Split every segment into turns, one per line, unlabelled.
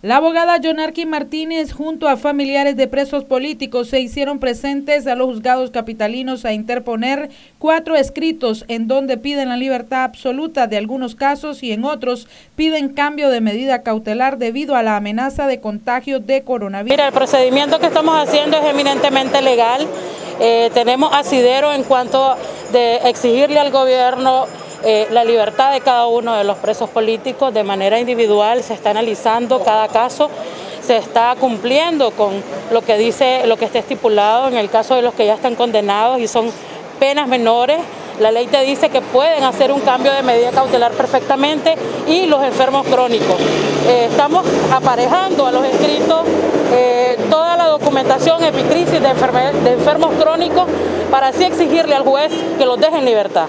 La abogada Jonarqui Martínez junto a familiares de presos políticos se hicieron presentes a los juzgados capitalinos a interponer cuatro escritos en donde piden la libertad absoluta de algunos casos y en otros piden cambio de medida cautelar debido a la amenaza de contagio de coronavirus.
Mira, el procedimiento que estamos haciendo es eminentemente legal. Eh, tenemos asidero en cuanto de exigirle al gobierno eh, la libertad de cada uno de los presos políticos de manera individual, se está analizando cada caso, se está cumpliendo con lo que dice, lo que está estipulado en el caso de los que ya están condenados y son penas menores. La ley te dice que pueden hacer un cambio de medida cautelar perfectamente y los enfermos crónicos. Eh, estamos aparejando a los escritos eh, toda la documentación epicrisis de, de enfermos crónicos para así exigirle al juez que los deje en libertad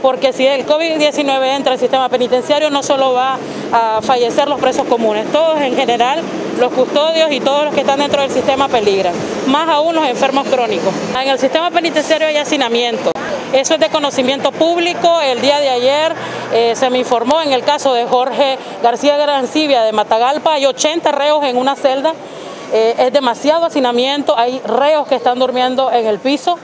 porque si el COVID-19 entra al sistema penitenciario no solo va a fallecer los presos comunes, todos en general, los custodios y todos los que están dentro del sistema peligran, más aún los enfermos crónicos. En el sistema penitenciario hay hacinamiento. Eso es de conocimiento público. El día de ayer eh, se me informó en el caso de Jorge García Grancibia de Matagalpa, hay 80 reos en una celda. Eh, es demasiado hacinamiento, hay reos que están durmiendo en el piso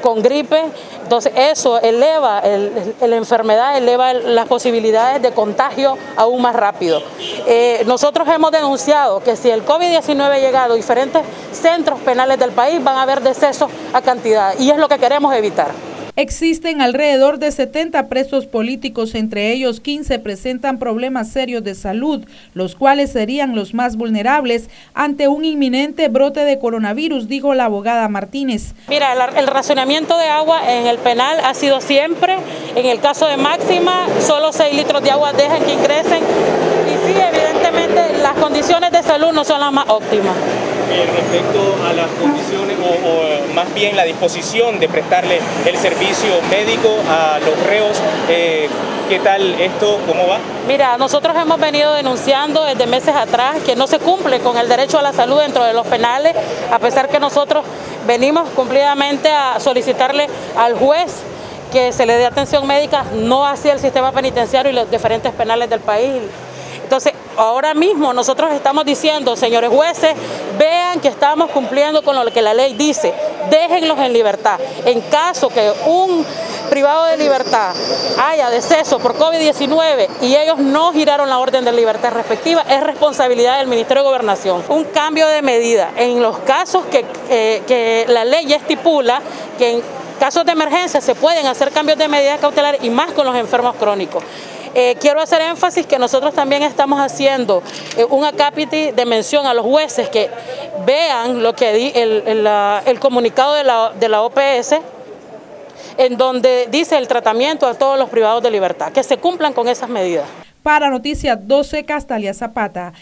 con gripe, entonces eso eleva la enfermedad, eleva las posibilidades de contagio aún más rápido. Eh, nosotros hemos denunciado que si el COVID-19 ha llegado a diferentes centros penales del país van a haber decesos a cantidad y es lo que queremos evitar.
Existen alrededor de 70 presos políticos, entre ellos 15 presentan problemas serios de salud, los cuales serían los más vulnerables ante un inminente brote de coronavirus, dijo la abogada Martínez.
Mira, el, racionamiento de agua en el penal ha sido siempre, en el caso de Máxima, solo 6 litros de agua dejan que ingresen y sí, evidentemente las condiciones de salud no son las más óptimas.
Respecto a las condiciones o más bien la disposición de prestarle el servicio médico a los reos. Eh, ¿Qué tal esto? ¿Cómo va?
Mira, nosotros hemos venido denunciando desde meses atrás que no se cumple con el derecho a la salud dentro de los penales, a pesar que nosotros venimos cumplidamente a solicitarle al juez que se le dé atención médica, no hacia el sistema penitenciario y los diferentes penales del país. Entonces, ahora mismo nosotros estamos diciendo, señores jueces, vean que estamos cumpliendo con lo que la ley dice, déjenlos en libertad. En caso que un privado de libertad haya deceso por COVID-19 y ellos no giraron la orden de libertad respectiva, es responsabilidad del Ministerio de Gobernación. Un cambio de medida en los casos que, eh, la ley estipula que en casos de emergencia se pueden hacer cambios de medida cautelar y más con los enfermos crónicos. Eh, quiero hacer énfasis que nosotros también estamos haciendo eh, un acápite de mención a los jueces que vean lo que el, comunicado de la, de la OPS en donde dice el tratamiento a todos los privados de libertad, que se cumplan con esas medidas.
Para Noticias 12, Castalia Zapata.